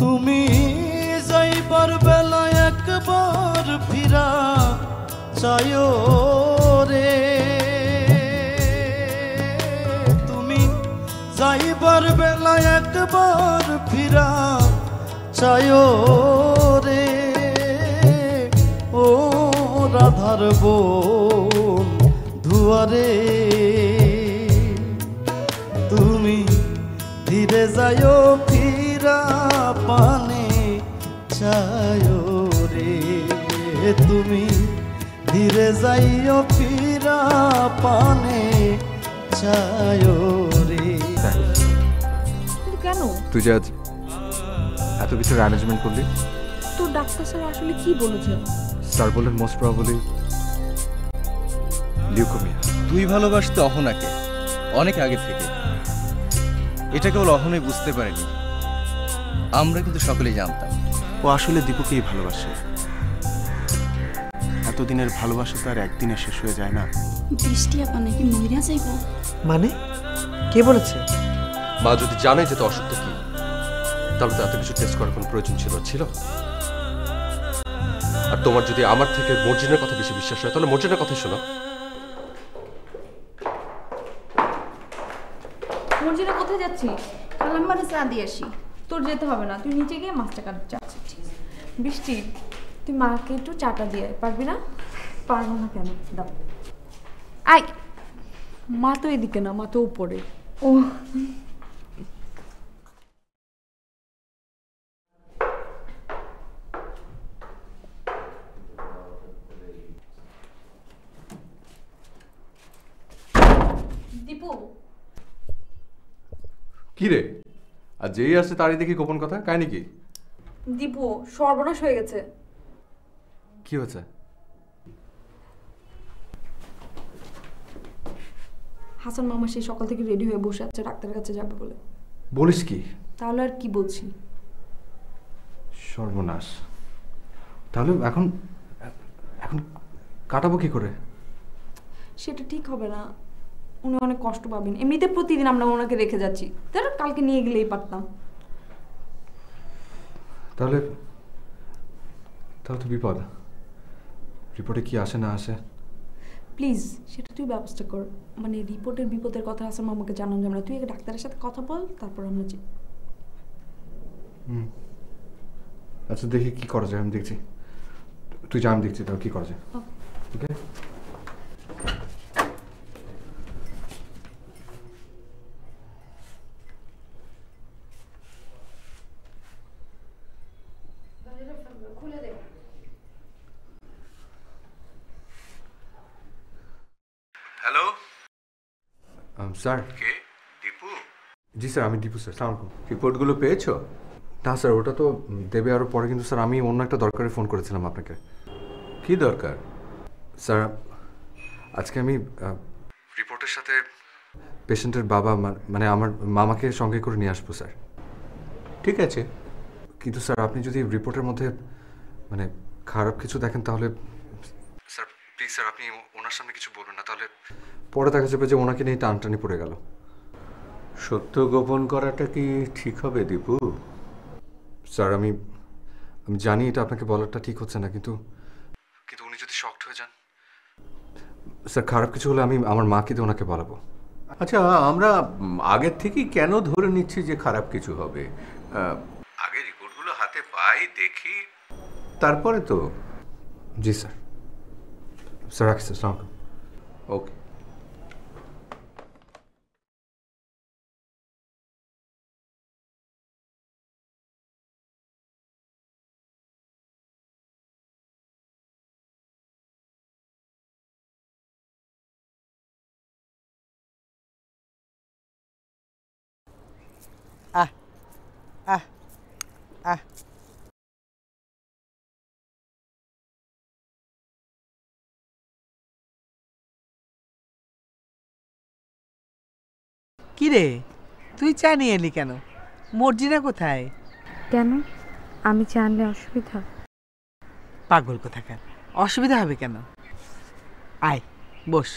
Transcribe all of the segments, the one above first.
তুমি যাইবার বেলা একবার ফিরা চায়ো রে। তুমি যাইবার বেলা একবার ফিরা চায়ো রে। ও রাধার বোন দুয়ারে তুমি ধীরে যায়ো পানে চায়ো রে। তুমি ধীরে যাইও ফিরা পানে চায়ো রে। কেন? তুই যে আজ এত কিছুর অ্যারেঞ্জমেন্ট করলি। তোর ডাক্তার স্যার আসলে কি বলেছে? স্যার বললেন মোস্ট প্রবাবলি লিউকোমিয়া তুই ভালোবাসতে অহনাকে অনেক আগে থেকে। এটা কেবল অহনে বুঝতে পারেনি। আমরা কিন্তু সকলেই জানতাম। ও আসলে দীপুকেই ভালোবাসে। এতদিনের ভালোবাসা তো আর একদিনে শেষ হয়ে যায় না। বৃষ্টি আপা নাকি মহিলা যাইব মানে? কে বলেছে? মা যদি জানে যে তো অসুখ কি তাহলে তো এত কিছু টেস্ট করার কোনো প্রয়োজন ছিল ছিল? আর তোমার যদি আমার থেকে মর্জিনের কথা বেশি বিশ্বাস হয় তাহলে মর্জিনের কথাই শোনো। মর্জিনা কোথায় যাচ্ছিস খালাম্মারে চা দিয়ে আসি। তোর যেতে হবে না তুই নিচে গিয়ে মাছটা কাট যাচ্ছিস বৃষ্টি তুই মাকে একটু চাটা দিয়ে পারবি না? পারব না কেন? দাও। আই মা তো এদিকে না মা তো উপরে। ও। দীপু। কি রে? আর যেই আসছে তারই দেখি গোপন কথা? কাহিনী কি? দীপু সর্বনাশ হয়ে গেছে। কি হয়েছে? হাসান মামা সেই সকাল থেকে রেডি হয়ে বসে আছে ডাক্তারের কাছে যাবে বলে। বলিস কি? তাহলে আর কি বলছি? সর্বনাশ। তাহলে এখন এখন কাটাবো কি করে? সেটা ঠিক হবে না। উনি অনেক কষ্ট পাবেন। এমনিতে প্রতিদিন আমরা ওনাকে রেখে যাচ্ছি। তাহলে কালকে নিয়ে গেলেই পারতাম। তাহলে তাহলে তো বিপদ। রিপোর্টে কি আসে না আসে? প্লিজ সেটা তুই ব্যবস্থা কর। মানে রিপোর্টের বিপদের কথা হাসান মামাকে জানানো যাবে না তুই একটা ডাক্তারের সাথে কথা বল তারপর আমরা যে হুম। আচ্ছা দেখি কি করা যায় আমি দেখছি। তুই যা আমি দেখছি তাহলে কি করা যায়? Okay hello sir. কে? দীপু? জি স্যার আমি দীপু স্যার সালাম আলাইকুম। রিপোর্টগুলো পেয়েছ? না স্যার ওটা তো দেবে আরও পরে কিন্তু স্যার আমি অন্য একটা দরকারে ফোন করেছিলাম আপনাকে। কি দরকার? স্যার আজকে আমি রিপোর্টের সাথে পেশেন্টের বাবা মানে আমার মামাকে সঙ্গে করে নিয়ে আসব স্যার। ঠিক আছে। কিন্তু স্যার আপনি যদি রিপোর্টের মধ্যে মানে খারাপ কিছু দেখেন তাহলে স্যার প্লিজ স্যার আপনি ওনার সামনে কিছু বলবেন না তাহলে পরে দেখা যাবে যে ওনাকে নিয়ে টানটানি পড়ে গেল। সত্য গোপন করাটা কি ঠিক হবে দীপু? স্যার আমি আমি জানি এটা আপনাকে বলাটা ঠিক হচ্ছে না কিন্তু কিন্তু উনি যদি শক্ট হয়ে যান। স্যার খারাপ কিছু হলে আমি আমার মাকে দিয়ে ওনাকে বলাবো। আচ্ছা আমরা আগের থেকেই কেন ধরে নিচ্ছি যে খারাপ কিছু হবে? আগে রিপোর্টগুলো হাতে পাই দেখি। তারপরে তো? জি স্যার। স্যার রাখছি স্যার ওকে। আহ আহ। কি রে তুই চা নিয়ে এলি কেন? মর্জিনা কোথায়? কেন? আমি জানলে অসুবিধা? পাগল কোথাকার। অসুবিধা হবে কেন? আয় বস।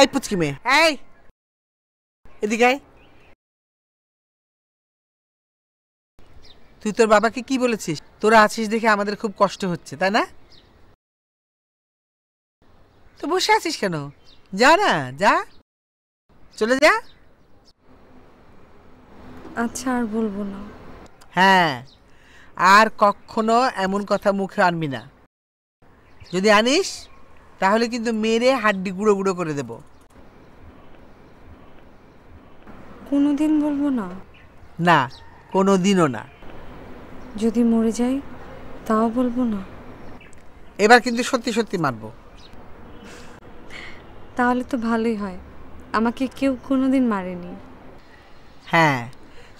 এই পুচকি মেয়ে। এই। এদিকে। তুই তোর বাবাকে কি বলেছিস? তোরা আছিস দেখে আমাদের খুব কষ্ট হচ্ছে তাই না? তো বসে আছিস কেন? যা না যা। চলে যা। আচ্ছা আর বলব না। হ্যাঁ আর কখনো এমন কথা মুখে আনবি না। যদি আনিস তাহলে কিন্তু মেরে হাড্ডি গুঁড়ো গুঁড়ো করে দেব। কোনোদিন বলব না? না কোনো দিনও না। যদি মরে যাই তাও বলব না? এবার কিন্তু সত্যি সত্যি মারবো। তাহলে তো ভালোই হয়। আমাকে কেউ কোনোদিন মারেনি। হ্যাঁ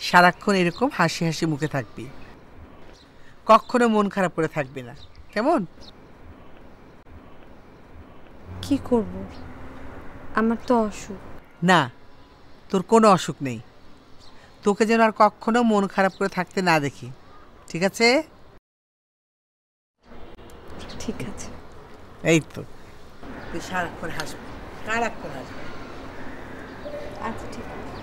সারাক্ষণ এরকম হাসি হাসি মুখে থাকবি। কখনো মন খারাপ করে থাকবি না। কেমন? কি করব? আমার তো অসুখ। না তোর কোনো অসুখ নেই। তোকে যেন আর কখনো মন খারাপ করে থাকতে না দেখি। ঠিক আছে? ঠিক আছে। এই তো। তুই সারাক্ষণ হাসবি। সারাক্ষণ হাসবি? আচ্ছা ঠিক আছে।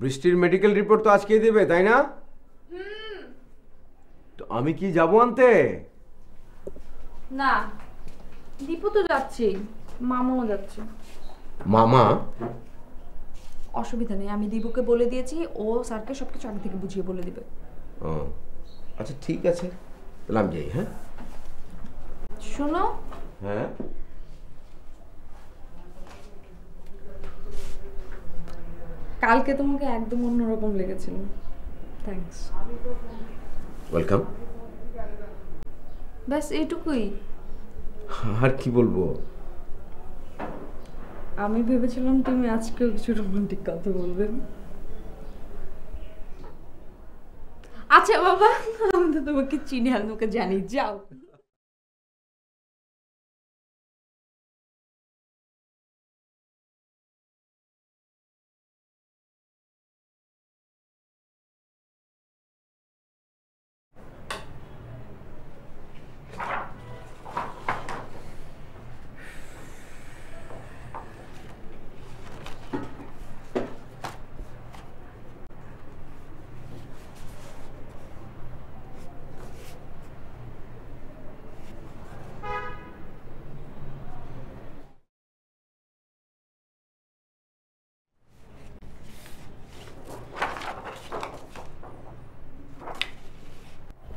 বৃষ্টির মেডিকেল রিপোর্ট তো আজকেই দেবে তাই না? তো আমি কি যাব আনতে? না দীপু তো যাচ্ছে মামাও যাচ্ছে। মামা? অসুবিধা নেই আমি দীপুকে বলে দিয়েছি ও স্যারকে সবকিছু আগে থেকে বুঝিয়ে বলে দিবে। ও আচ্ছা ঠিক আছে তাহলে আমি যাই হ্যাঁ? শোনো হ্যাঁ? কালকে তোমাকে একদম অন্যরকম লেগেছিল। থ্যাঙ্কস ওয়েলকাম ব্যাস এইটুকুই। আর কি বলব? আমি ভেবেছিলাম তুমি আজকেও কিছু রোমান্টিক কথা বলবে। আচ্ছা বাবা আমি তো তোমাকে চিনি আর তোমাকে জানি যাও।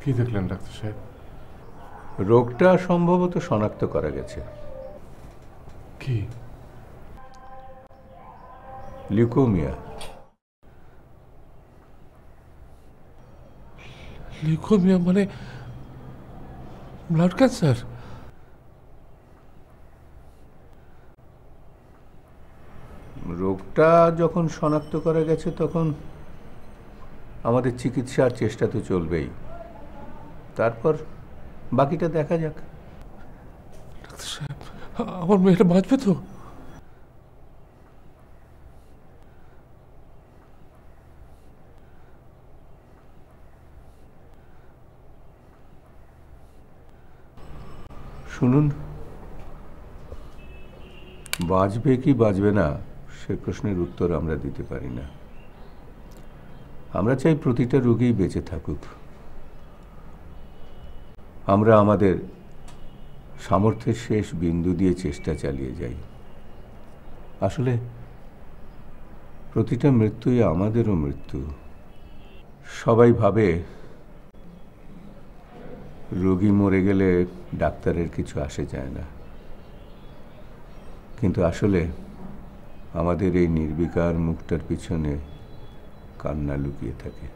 কি দেখলেন ডাক্তার সাহেব? রোগটা সম্ভবত শনাক্ত করা গেছে। কি? লিউকোমিয়া। লিউকোমিয়া মানে ব্লাড ক্যান্সার? রোগটা যখন শনাক্ত করা গেছে তখন আমাদের চিকিৎসার চেষ্টা তো চলবেই। তারপর বাকিটা দেখা যাক। ডাক্তার সাহেব আমার মেয়েটা বাঁচবে তো? শুনুন বাঁচবে কি বাঁচবে না সে প্রশ্নের উত্তর আমরা দিতে পারি না। আমরা চাই প্রতিটা রোগীই বেঁচে থাকুক। আমরা আমাদের সামর্থ্যের শেষ বিন্দু দিয়ে চেষ্টা চালিয়ে যাই। আসলে প্রতিটা মৃত্যুই আমাদেরও মৃত্যু। সবাই ভাবে রোগী মরে গেলে ডাক্তারের কিছু আসে যায় না। কিন্তু আসলে আমাদের এই নির্বিকার মুখটার পিছনে কান্না লুকিয়ে থাকে।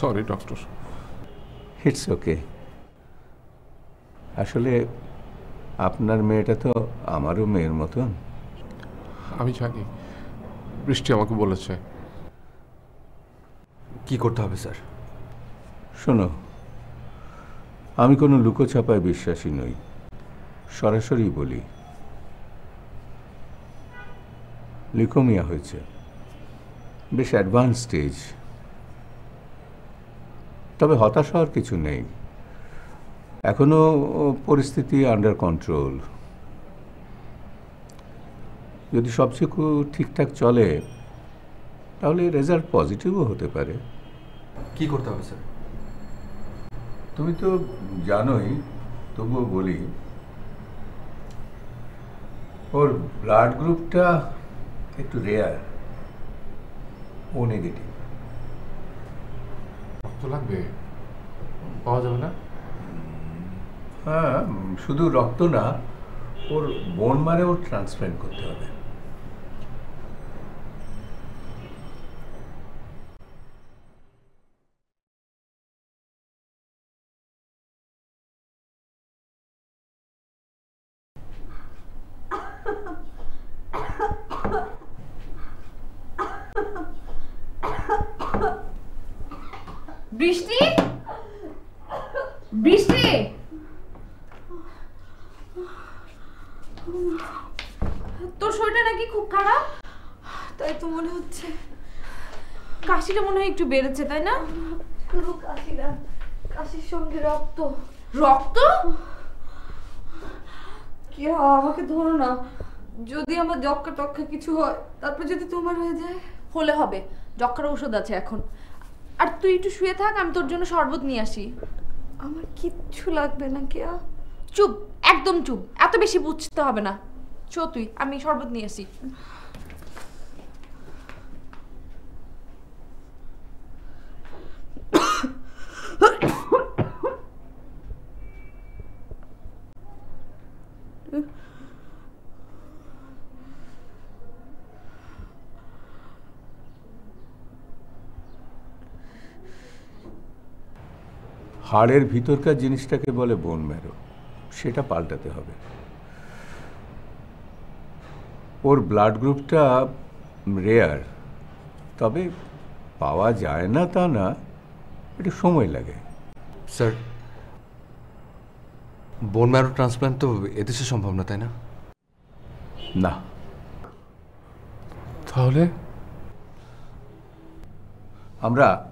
Sorry doctor. ইটস ওকে আসলে আপনার মেয়েটা তো আমারও মেয়ের মতন। আমি জানি। বৃষ্টি আমাকে বলেছে। কি করতে হবে স্যার? শোনো আমি কোনো লুকোছাপায় বিশ্বাসী নই। সরাসরি বলি লিকোমিয়া হয়েছে। বেশ অ্যাডভান্স স্টেজ তবে হতাশ হওয়ার কিছু নেই। এখনও পরিস্থিতি আন্ডার কন্ট্রোল যদি সবচেয়ে ঠিকঠাক চলে তাহলে রেজাল্ট পজিটিভও হতে পারে। কি করতে হবে স্যার তুমি তো জানোই তবুও বলি ওর ব্লাড গ্রুপটা একটু রেয়ার ও নেগেটিভ রক্ত লাগবে? পাওয়া যাবে না? হ্যাঁ শুধু রক্ত না, ওর বোন মারে ওর ট্রান্সপ্ল্যান্ট করতে হবে বৃষ্টি বৃষ্টি। তোর শরীরটা নাকি খুব খারাপ? তাই তো মনে হচ্ছে। কাশিটা মনে হয় একটু বেড়েছে তাই না? শুধু কাশি না কাশির সঙ্গে রক্ত। রক্ত? কি আমাকে ধরো না। যদি আমার যক্কা টক্কা কিছু হয় তারপর যদি তোমার হয়ে যায়? হলে হবে। যক্ষার ওষুধ আছে এখন। আর তুই একটু শুয়ে থাক আমি তোর জন্য শরবত নিয়ে আসি। আমার কিচ্ছু লাগবে না, কেয়া। চুপ, একদম চুপ। এত বেশি বুঝতে হবে না। চো তুই, আমি শরবত নিয়ে আসি। হাড়ের ভিতরকার জিনিসটাকে বলে বোন ম্যারো সেটা পাল্টাতে হবে। ওর ব্লাড গ্রুপটা রেয়ার তবে পাওয়া যায় না তা না একটু সময় লাগে। স্যার বোন ম্যারো ট্রান্সপ্ল্যান্ট তো এদেশে সম্ভব না তাই না? না। তাহলে? আমরা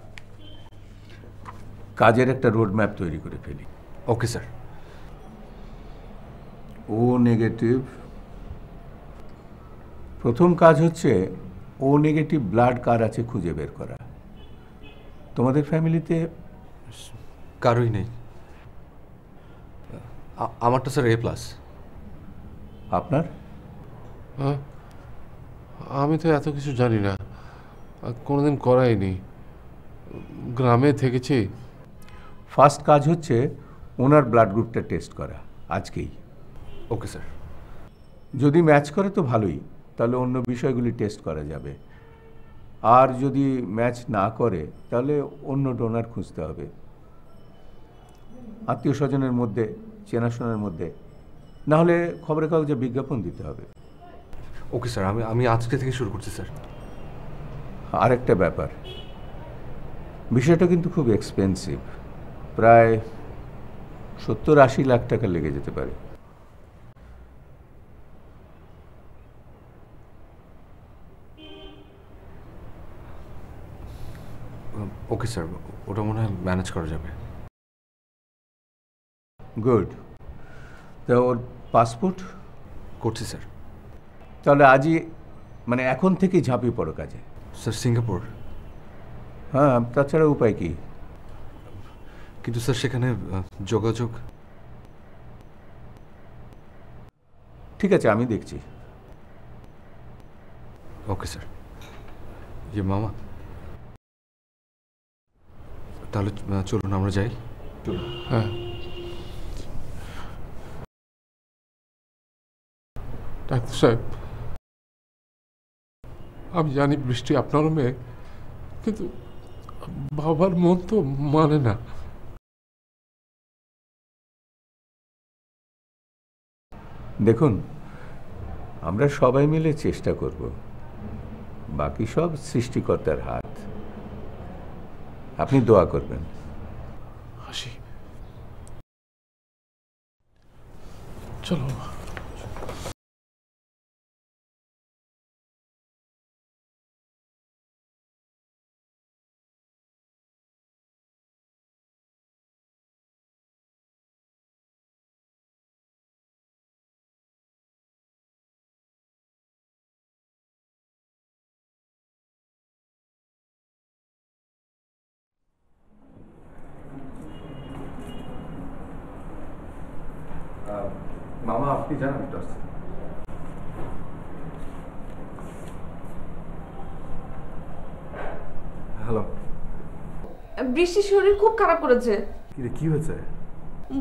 কাজের একটা রোড ম্যাপ তৈরি করে ফেলি। ওকে স্যার ও নেগেটিভ প্রথম কাজ হচ্ছে ও নেগেটিভ ব্লাড কার আছে খুঁজে বের করা। তোমাদের ফ্যামিলিতে কারোই নেই। আমারটা স্যার এ প্লাস আপনার? হ্যাঁ আমি তো এত কিছু জানি না। কোনোদিন করাইনি গ্রামে থেকেছি। ফার্স্ট কাজ হচ্ছে ওনার ব্লাড গ্রুপটা টেস্ট করা আজকেই। Okay sir. যদি ম্যাচ করে তো ভালোই তাহলে অন্য বিষয়গুলি টেস্ট করা যাবে। আর যদি ম্যাচ না করে তাহলে অন্য ডোনার খুঁজতে হবে। আত্মীয় স্বজনের মধ্যে চেনাশোনার মধ্যে না হলে খবরের কাগজে বিজ্ঞাপন দিতে হবে। ওকে স্যার আমি আমি আজকে থেকে শুরু করছি স্যার। আরেকটা ব্যাপার বিষয়টা কিন্তু খুব এক্সপেন্সিভ প্রায় সত্তর আশি লাখ টাকা লেগে যেতে পারে। ওকে স্যার ওটা মনে হয় ম্যানেজ করা যাবে। গুড। তা ওর পাসপোর্ট? করছি স্যার। তাহলে আজই মানে এখন থেকেই ঝাঁপিয়ে পড়ো কাজে। Sir Singapore. হ্যাঁ তাছাড়া উপায় কি? কিন্তু স্যার সেখানে যোগাযোগ। ঠিক আছে আমি দেখছি। Okay sir. ইয়ে মামা। তাহলে চলুন আমরা যাই। চলুন। হ্যাঁ। ডাক্তার সাহেব আমি জানি বৃষ্টি আপনারও মেয়ে কিন্তু বাবার মন তো মানে না। দেখুন, আমরা সবাই মিলে চেষ্টা করব। বাকি সব সৃষ্টিকর্তার হাত। আপনি দোয়া করবেন। হাসি। চলো। হ্যালো। বৃষ্টির শরীর খুব খারাপ করেছে। কিরে কি হয়েছে?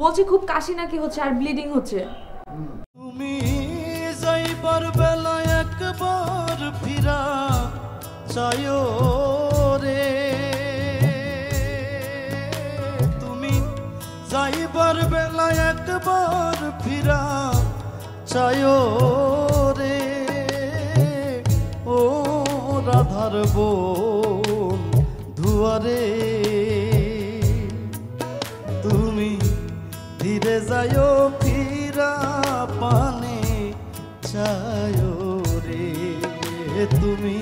বলছে খুব কাশি নাকি হচ্ছে আর ব্লিডিং হচ্ছে। তুমি যাইবার বেলা একবার ফিরা চায়ো রে। তুমি যাইবার বেলা একবার ফিরা চায়ো রে। ও রাধার বোন দুয়ারে, তুমি ধীরে যায় ফিরা পানে চায় রে। তুমি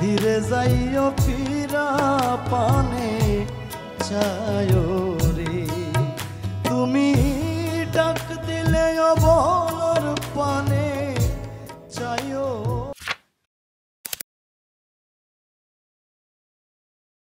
ধীরে যাইও, ফিরা পানে চায় রে। তুমি ডাক দিলে বল